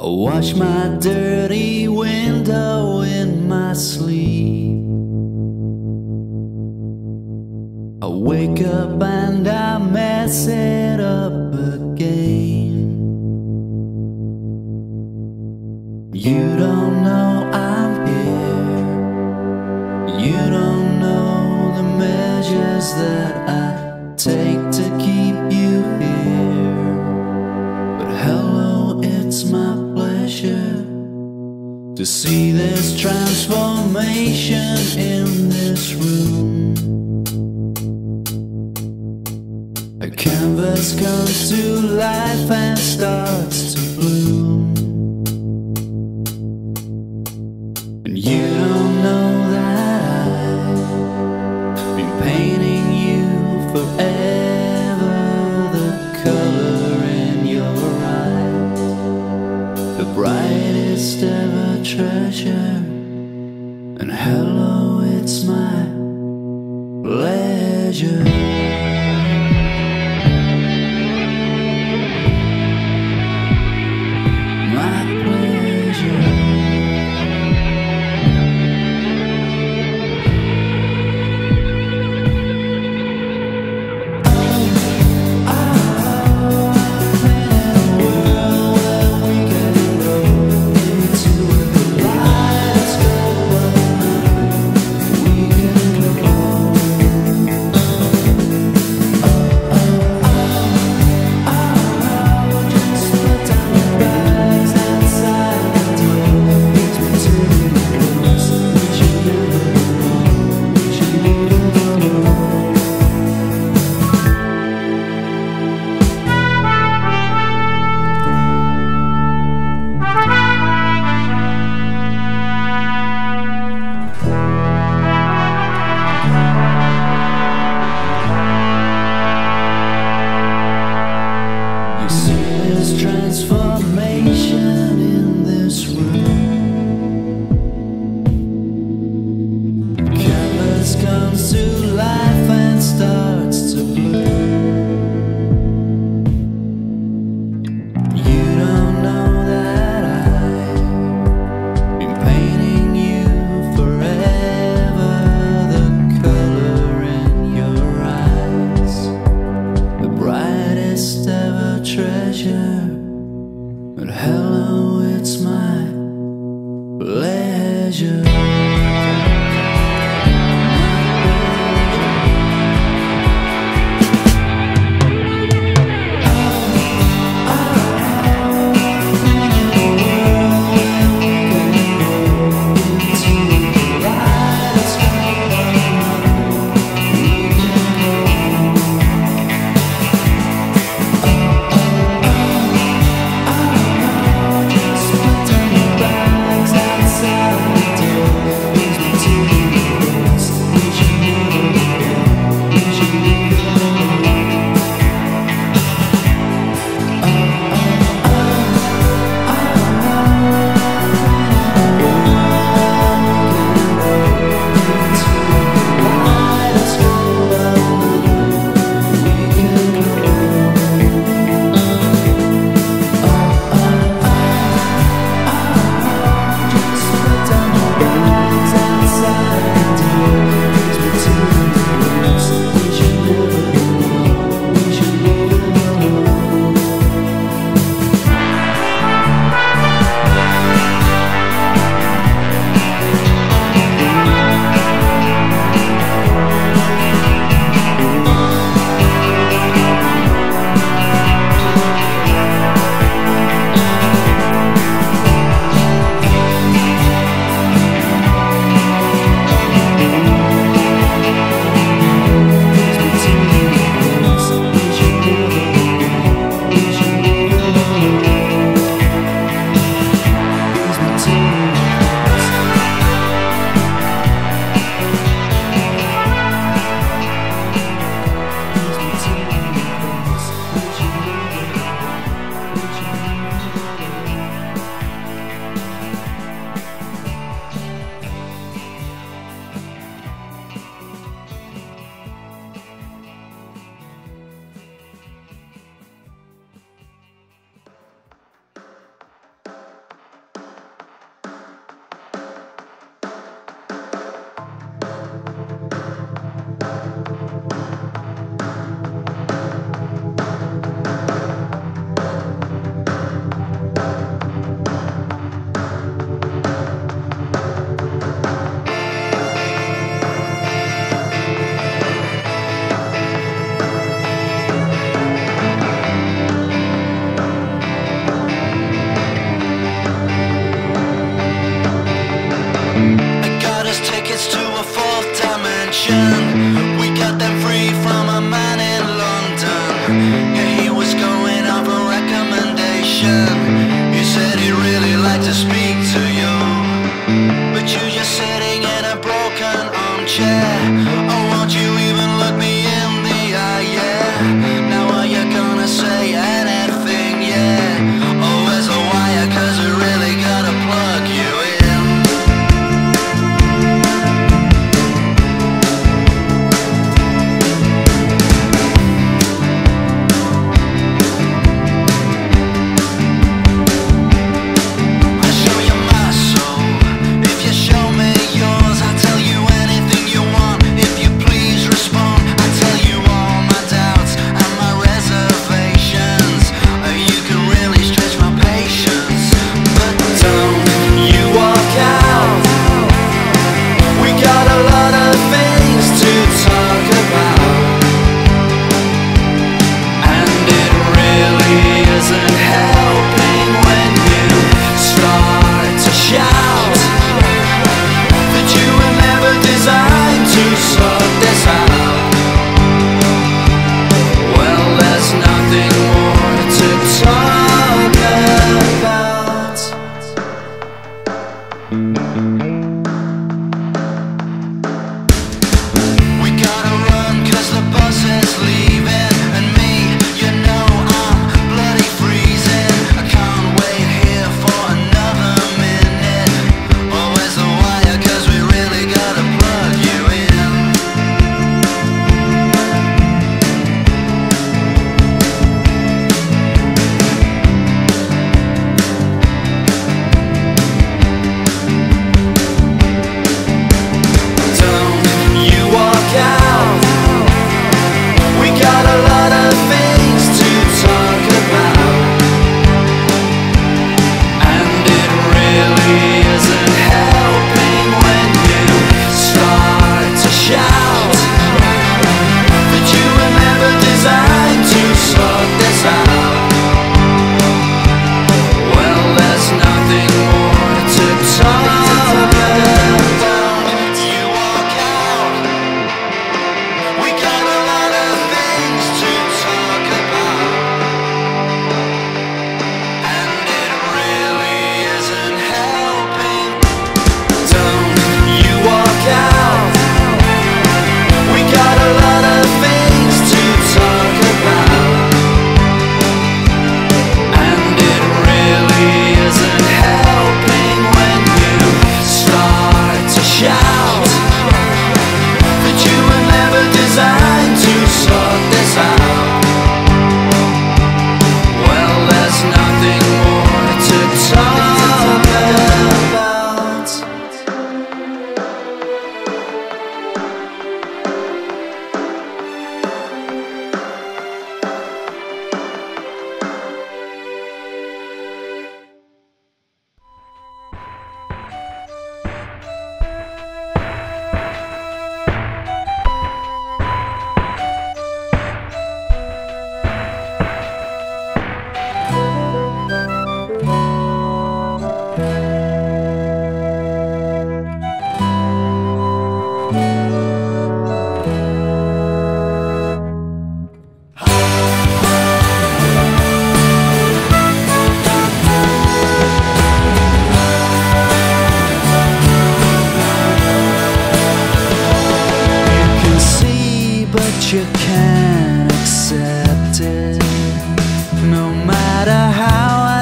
I wash my dirty window in my sleep. I wake up and I mess it up again. You don't know I'm here. You don't know the measures that I to see this transformation in this room. A canvas comes to life and starts to Mm-hmm.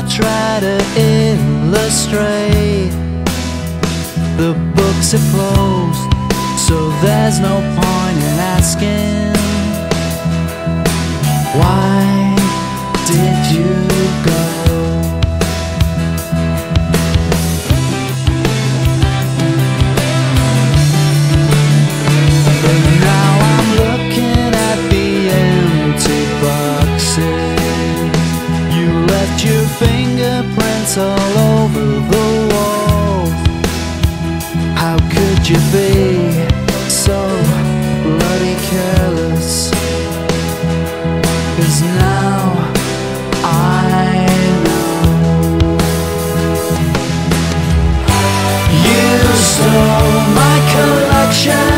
try to illustrate. The books are closed So there's no point in asking. Why did you Shine.